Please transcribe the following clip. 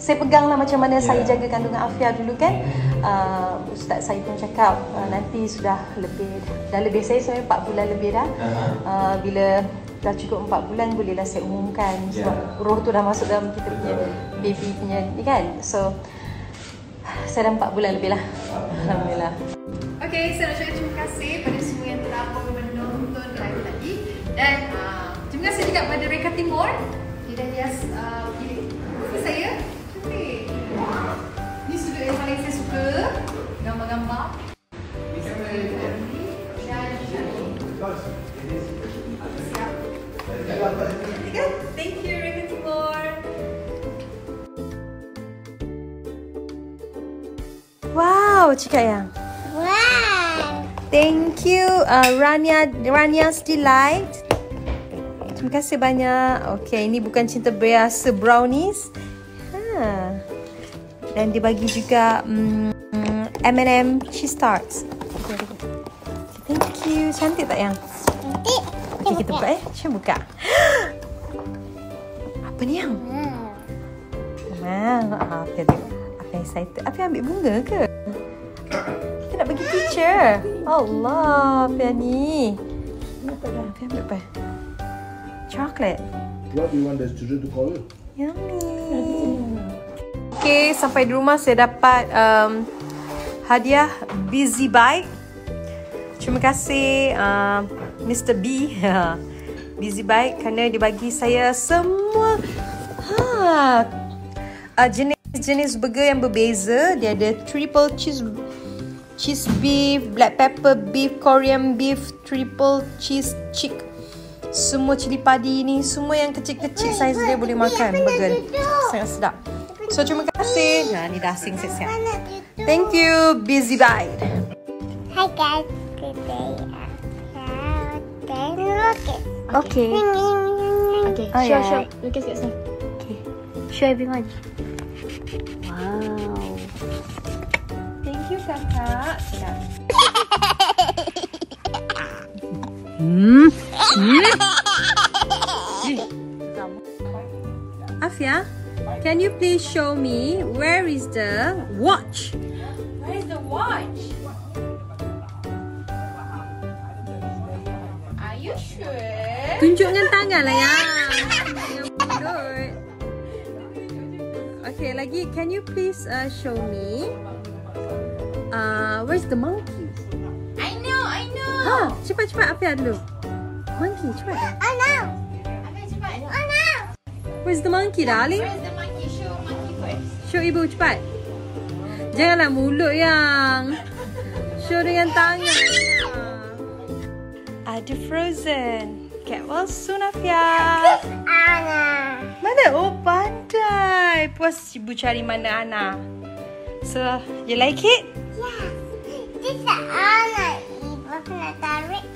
saya pegang lah macam mana yeah. saya jaga kandungan Afia dulu kan. Uh, ustaz saya pun cakap uh, nanti sudah lebih dah lebih saya sebenarnya 4 bulan lebih dah. Uh, bila dah cukup 4 bulan bolehlah saya umumkan sebab yeah. roh tu dah masuk dalam kita punya baby punya ni kan. So saya dah 4 bulan lebih lah. Alhamdulillah. Okay, saya nak cakap terima kasih pada semua yang telah menonton live tadi dan uh, terima kasih juga pada Reka Timur dia dah hias uh, pilih saya ni sudut yang paling saya suka gambar-gambar Thank you, Reka Timur. Wow, cakap yang. Wow. Thank you uh, Rania Rania's Delight. Terima kasih banyak. Okay, ini bukan cinta biasa brownies. Dan dia bagi juga um, M&M cheese tarts. Okay, thank you. Cantik tak yang? Cantik. Okay, kita buka eh. Cuba buka. Apa ni yang? Hmm. Ha, apa dia? Apa excited? Apa ambil bunga ke? Kita nak bagi teacher. Allah, apa yang ni? Apa ambil apa? Chocolate. What do you want the children to call you? Yummy. Okay, sampai di rumah saya dapat um, hadiah Busy Bike. Terima kasih uh, Mr. B. Busy Bike kerana dia bagi saya semua ha, uh, jenis-jenis burger yang berbeza. Dia ada triple cheese cheese beef, black pepper beef, Korean beef, triple cheese chick. Semua cili padi ni, semua yang kecil-kecil saiz dia boleh makan burger. Sangat sedap. So terima kasih. Nah, ni dah asing siap-siap. Thank you, Busy Bite. Hi guys. Today then look at. Okay. Okay. Oh, show, show. Look at yourself. Okay. Show everyone. Wow. Thank you, kakak. Sedap. Hmm. Hmm. Afia, can you please show me where is the watch? Where's the watch? Are you sure? Tunjuk dengan tangan lah ya. Okay, lagi can you please uh, show me uh, where's the monkey? I know, I know. Ha, cepat cepat Afia dulu. Monkey. Apa cepat? Oh no. Where's the monkey, darling? Where's the monkey? Show ibu cepat. Janganlah mulut yang. Show dengan tangan. Ada frozen. Get well soon, Afia. Anna. Mana? Oh, pandai. Puas ibu cari mana Ana. So, you like it? Yes. This is Anna. Ibu nak tarik